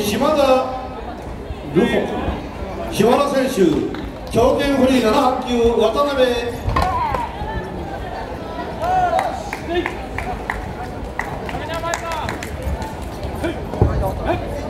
島田島田選手強肩フリー7発球渡辺。はい。